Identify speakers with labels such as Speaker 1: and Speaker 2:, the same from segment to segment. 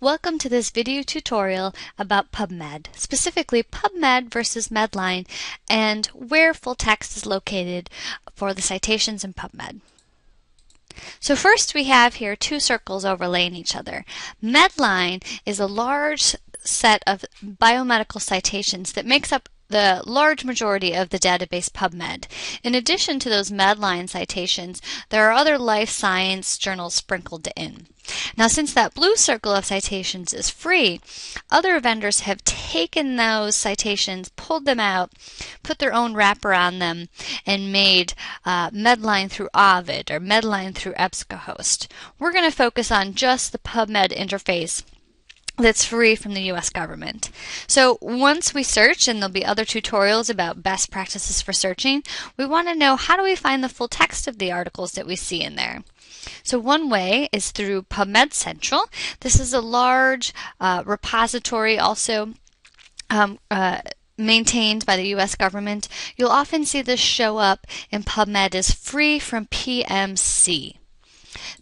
Speaker 1: Welcome to this video tutorial about PubMed, specifically PubMed versus Medline and where full text is located for the citations in PubMed. So first we have here two circles overlaying each other. Medline is a large set of biomedical citations that makes up the large majority of the database PubMed. In addition to those Medline citations, there are other life science journals sprinkled in. Now, since that blue circle of citations is free, other vendors have taken those citations, pulled them out, put their own wrapper on them, and made uh, Medline through Ovid or Medline through EBSCOhost. We're going to focus on just the PubMed interface that's free from the US government. So once we search, and there'll be other tutorials about best practices for searching, we want to know how do we find the full text of the articles that we see in there. So one way is through PubMed Central. This is a large uh, repository also um, uh, maintained by the US government. You'll often see this show up in PubMed as free from PMC.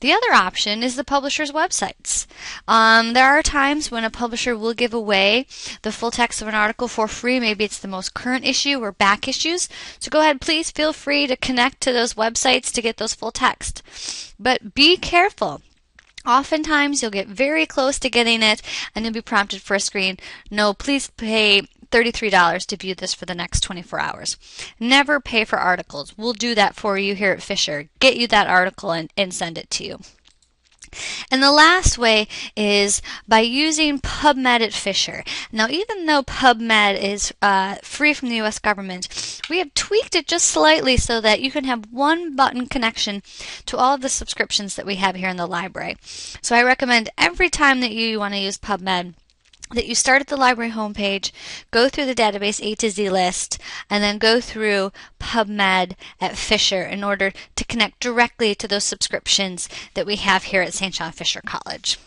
Speaker 1: The other option is the publisher's websites. Um, there are times when a publisher will give away the full text of an article for free. Maybe it's the most current issue or back issues. So go ahead, please feel free to connect to those websites to get those full text. But be careful. Oftentimes, you'll get very close to getting it and you'll be prompted for a screen. No, please pay $33 to view this for the next 24 hours. Never pay for articles. We'll do that for you here at Fisher. Get you that article and, and send it to you. And the last way is by using PubMed at Fisher. Now, even though PubMed is uh, free from the US government, we have tweaked it just slightly so that you can have one button connection to all of the subscriptions that we have here in the library. So I recommend every time that you want to use PubMed, that you start at the library homepage, go through the database A to Z list, and then go through PubMed at Fisher in order to connect directly to those subscriptions that we have here at St. John Fisher College.